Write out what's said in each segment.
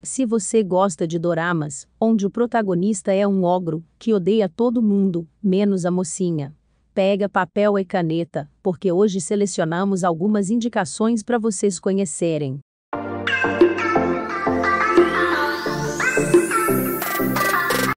Se você gosta de doramas, onde o protagonista é um ogro, que odeia todo mundo, menos a mocinha. Pega papel e caneta, porque hoje selecionamos algumas indicações para vocês conhecerem.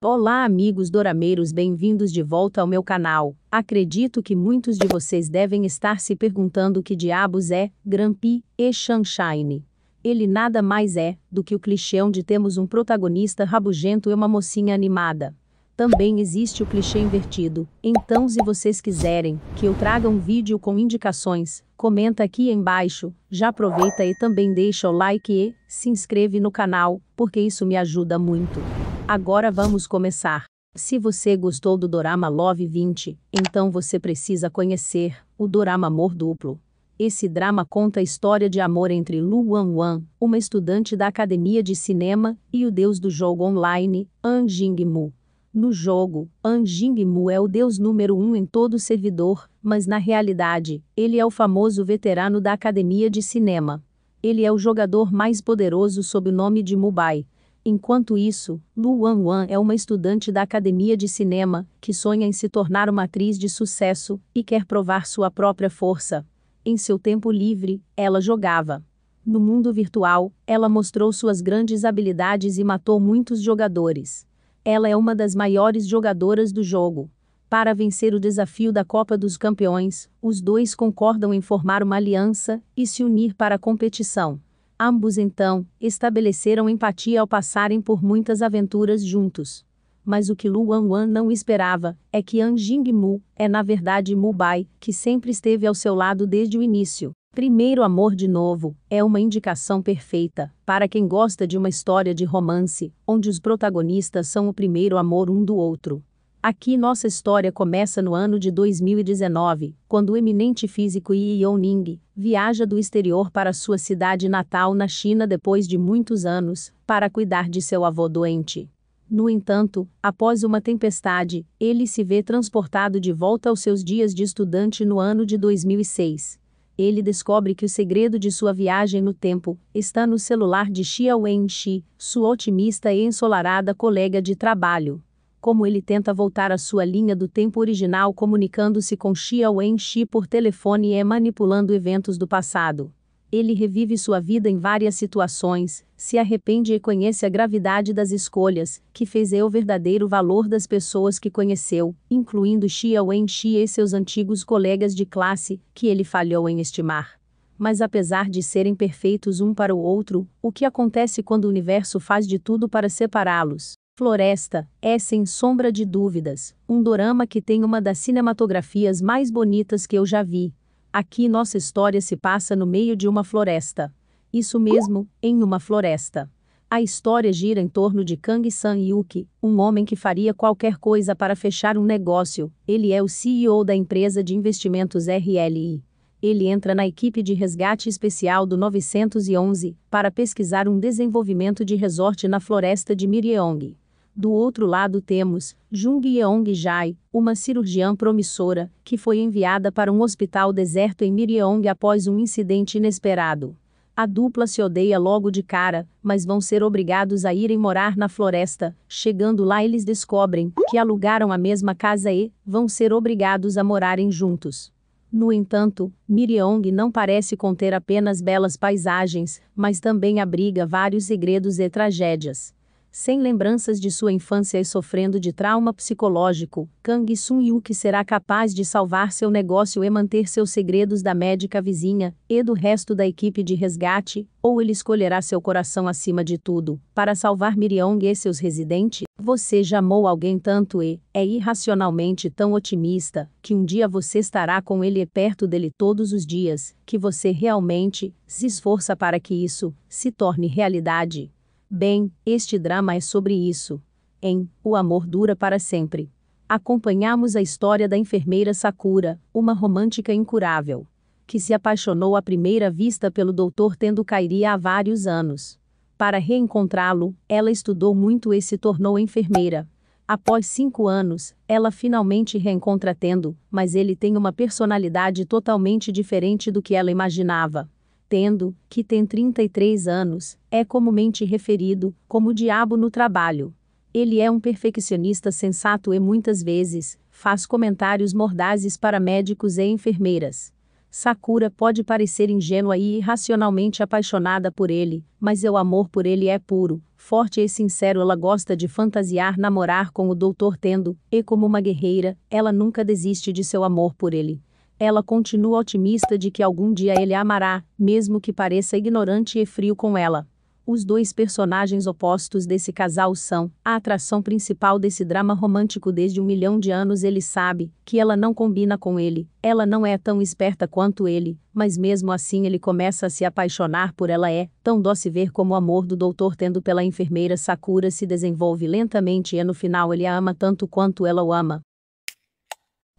Olá, amigos dorameiros, bem-vindos de volta ao meu canal. Acredito que muitos de vocês devem estar se perguntando que diabos é Grampi e Sunshine. Ele nada mais é do que o clichê onde temos um protagonista rabugento e uma mocinha animada. Também existe o clichê invertido. Então, se vocês quiserem que eu traga um vídeo com indicações, comenta aqui embaixo. Já aproveita e também deixa o like e se inscreve no canal, porque isso me ajuda muito. Agora vamos começar. Se você gostou do Dorama Love 20, então você precisa conhecer o Dorama Amor Duplo. Esse drama conta a história de amor entre Lu Wan, uma estudante da academia de cinema, e o deus do jogo online, An Jingmu. No jogo, An Jingmu é o deus número um em todo o servidor, mas na realidade, ele é o famoso veterano da academia de cinema. Ele é o jogador mais poderoso sob o nome de Mubai, Enquanto isso, Lu Wan Wan é uma estudante da academia de cinema que sonha em se tornar uma atriz de sucesso e quer provar sua própria força. Em seu tempo livre, ela jogava. No mundo virtual, ela mostrou suas grandes habilidades e matou muitos jogadores. Ela é uma das maiores jogadoras do jogo. Para vencer o desafio da Copa dos Campeões, os dois concordam em formar uma aliança e se unir para a competição. Ambos então estabeleceram empatia ao passarem por muitas aventuras juntos. Mas o que Lu Wanwan não esperava é que An Jingmu é na verdade Mubai, que sempre esteve ao seu lado desde o início. Primeiro Amor de Novo é uma indicação perfeita para quem gosta de uma história de romance, onde os protagonistas são o primeiro amor um do outro. Aqui nossa história começa no ano de 2019, quando o eminente físico Yi Youning viaja do exterior para sua cidade natal na China depois de muitos anos, para cuidar de seu avô doente. No entanto, após uma tempestade, ele se vê transportado de volta aos seus dias de estudante no ano de 2006. Ele descobre que o segredo de sua viagem no tempo está no celular de Xia Wenxi, sua otimista e ensolarada colega de trabalho como ele tenta voltar à sua linha do tempo original comunicando-se com Xia Wenxi por telefone e manipulando eventos do passado. Ele revive sua vida em várias situações, se arrepende e conhece a gravidade das escolhas, que fez e o verdadeiro valor das pessoas que conheceu, incluindo Xia Wenxi e seus antigos colegas de classe, que ele falhou em estimar. Mas apesar de serem perfeitos um para o outro, o que acontece quando o universo faz de tudo para separá-los? Floresta é, sem sombra de dúvidas, um dorama que tem uma das cinematografias mais bonitas que eu já vi. Aqui nossa história se passa no meio de uma floresta. Isso mesmo, em uma floresta. A história gira em torno de Kang San-yuki, um homem que faria qualquer coisa para fechar um negócio. Ele é o CEO da empresa de investimentos RLI. Ele entra na equipe de resgate especial do 911 para pesquisar um desenvolvimento de resort na floresta de Miryeong. Do outro lado temos Jung Yeong Jai, uma cirurgiã promissora, que foi enviada para um hospital deserto em Miryeong após um incidente inesperado. A dupla se odeia logo de cara, mas vão ser obrigados a irem morar na floresta. Chegando lá, eles descobrem que alugaram a mesma casa e vão ser obrigados a morarem juntos. No entanto, Miryeong não parece conter apenas belas paisagens, mas também abriga vários segredos e tragédias sem lembranças de sua infância e sofrendo de trauma psicológico, Kang Sun-yuki será capaz de salvar seu negócio e manter seus segredos da médica vizinha e do resto da equipe de resgate, ou ele escolherá seu coração acima de tudo, para salvar Miryong e seus residentes? Você já amou alguém tanto e é irracionalmente tão otimista que um dia você estará com ele e perto dele todos os dias, que você realmente se esforça para que isso se torne realidade. Bem, este drama é sobre isso. Em O Amor Dura para Sempre. Acompanhamos a história da enfermeira Sakura, uma romântica incurável, que se apaixonou à primeira vista pelo Dr. Tendo Kairi há vários anos. Para reencontrá-lo, ela estudou muito e se tornou enfermeira. Após cinco anos, ela finalmente reencontra Tendo, mas ele tem uma personalidade totalmente diferente do que ela imaginava. Tendo, que tem 33 anos, é comumente referido como o diabo no trabalho. Ele é um perfeccionista sensato e muitas vezes faz comentários mordazes para médicos e enfermeiras. Sakura pode parecer ingênua e irracionalmente apaixonada por ele, mas seu amor por ele é puro, forte e sincero. Ela gosta de fantasiar namorar com o Dr. Tendo, e como uma guerreira, ela nunca desiste de seu amor por ele. Ela continua otimista de que algum dia ele a amará, mesmo que pareça ignorante e frio com ela. Os dois personagens opostos desse casal são a atração principal desse drama romântico desde um milhão de anos. Ele sabe que ela não combina com ele, ela não é tão esperta quanto ele, mas mesmo assim ele começa a se apaixonar por ela. É tão doce ver como o amor do doutor tendo pela enfermeira Sakura se desenvolve lentamente e no final ele a ama tanto quanto ela o ama.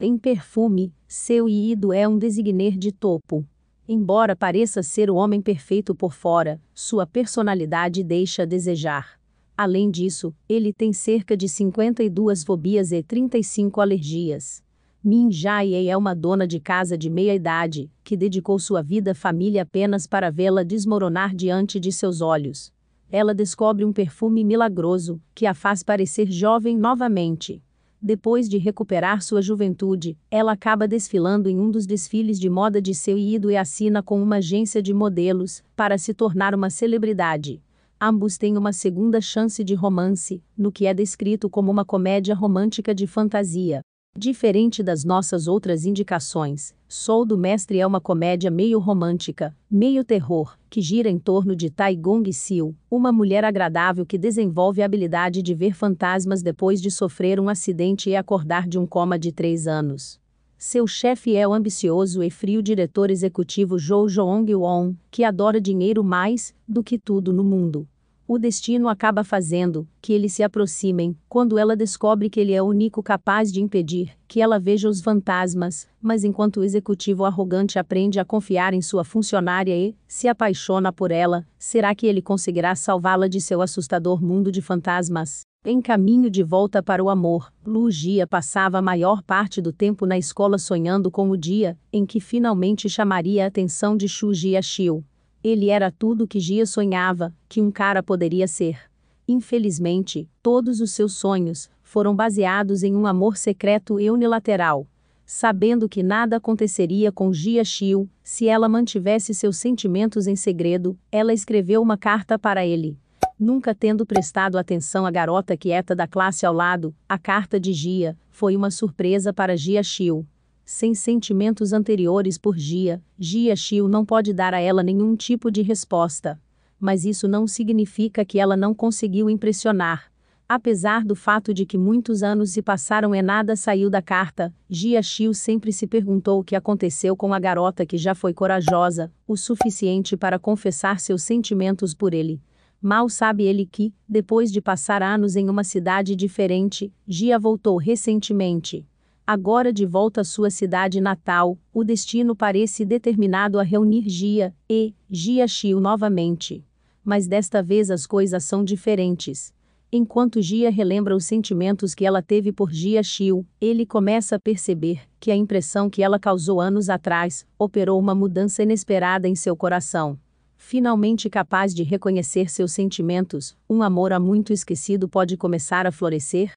Em perfume, seu ido é um designer de topo. Embora pareça ser o homem perfeito por fora, sua personalidade deixa a desejar. Além disso, ele tem cerca de 52 fobias e 35 alergias. Min Jae é uma dona de casa de meia idade, que dedicou sua vida à família apenas para vê-la desmoronar diante de seus olhos. Ela descobre um perfume milagroso, que a faz parecer jovem novamente. Depois de recuperar sua juventude, ela acaba desfilando em um dos desfiles de moda de seu ídolo e assina com uma agência de modelos, para se tornar uma celebridade. Ambos têm uma segunda chance de romance, no que é descrito como uma comédia romântica de fantasia. Diferente das nossas outras indicações, Soul do Mestre é uma comédia meio romântica, meio terror, que gira em torno de Tai Gong Sil, uma mulher agradável que desenvolve a habilidade de ver fantasmas depois de sofrer um acidente e acordar de um coma de três anos. Seu chefe é o ambicioso e frio diretor executivo Zhou Jong-won, que adora dinheiro mais do que tudo no mundo o destino acaba fazendo que eles se aproximem, quando ela descobre que ele é o único capaz de impedir que ela veja os fantasmas, mas enquanto o executivo arrogante aprende a confiar em sua funcionária e se apaixona por ela, será que ele conseguirá salvá-la de seu assustador mundo de fantasmas? Em caminho de volta para o amor, Lu Gia passava a maior parte do tempo na escola sonhando com o dia em que finalmente chamaria a atenção de Shu Jia Xiu. Ele era tudo que Gia sonhava que um cara poderia ser. Infelizmente, todos os seus sonhos foram baseados em um amor secreto e unilateral. Sabendo que nada aconteceria com Gia Xiu se ela mantivesse seus sentimentos em segredo, ela escreveu uma carta para ele. Nunca tendo prestado atenção à garota quieta da classe ao lado, a carta de Gia foi uma surpresa para Gia Xiu sem sentimentos anteriores por Gia, Gia Xiu não pode dar a ela nenhum tipo de resposta. Mas isso não significa que ela não conseguiu impressionar. Apesar do fato de que muitos anos se passaram e nada saiu da carta, Gia Xiu sempre se perguntou o que aconteceu com a garota que já foi corajosa, o suficiente para confessar seus sentimentos por ele. Mal sabe ele que, depois de passar anos em uma cidade diferente, Gia voltou recentemente. Agora de volta à sua cidade natal, o destino parece determinado a reunir Gia e Gia Xiu novamente. Mas desta vez as coisas são diferentes. Enquanto Gia relembra os sentimentos que ela teve por Gia Xiu, ele começa a perceber que a impressão que ela causou anos atrás operou uma mudança inesperada em seu coração. Finalmente capaz de reconhecer seus sentimentos, um amor há muito esquecido pode começar a florescer,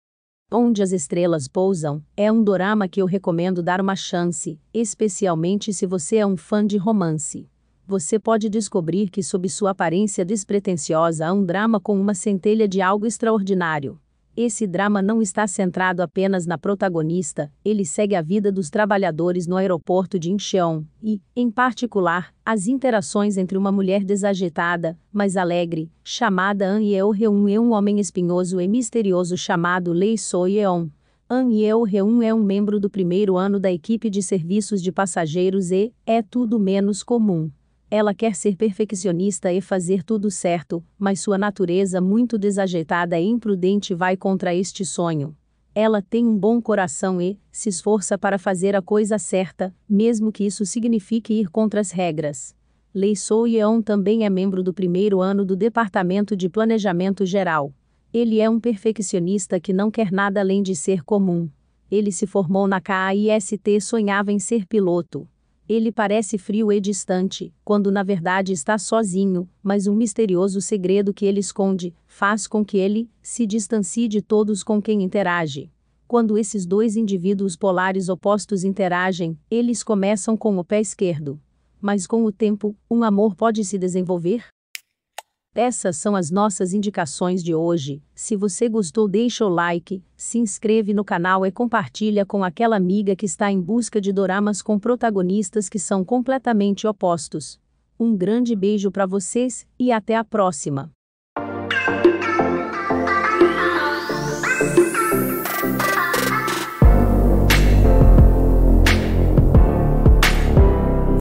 Onde as Estrelas Pousam é um dorama que eu recomendo dar uma chance, especialmente se você é um fã de romance. Você pode descobrir que, sob sua aparência despretensiosa, há um drama com uma centelha de algo extraordinário. Esse drama não está centrado apenas na protagonista, ele segue a vida dos trabalhadores no aeroporto de Incheon e, em particular, as interações entre uma mulher desagitada, mas alegre, chamada An Yeo-reun e um homem espinhoso e misterioso chamado Lee So-yeon. An Yeo-reun é um membro do primeiro ano da equipe de serviços de passageiros e é tudo menos comum. Ela quer ser perfeccionista e fazer tudo certo, mas sua natureza muito desajeitada e imprudente vai contra este sonho. Ela tem um bom coração e se esforça para fazer a coisa certa, mesmo que isso signifique ir contra as regras. Lei So Yeon também é membro do primeiro ano do Departamento de Planejamento Geral. Ele é um perfeccionista que não quer nada além de ser comum. Ele se formou na KAIST e sonhava em ser piloto. Ele parece frio e distante, quando na verdade está sozinho, mas um misterioso segredo que ele esconde faz com que ele se distancie de todos com quem interage. Quando esses dois indivíduos polares opostos interagem, eles começam com o pé esquerdo. Mas com o tempo, um amor pode se desenvolver? Essas são as nossas indicações de hoje. Se você gostou, deixa o like, se inscreve no canal e compartilha com aquela amiga que está em busca de doramas com protagonistas que são completamente opostos. Um grande beijo para vocês e até a próxima!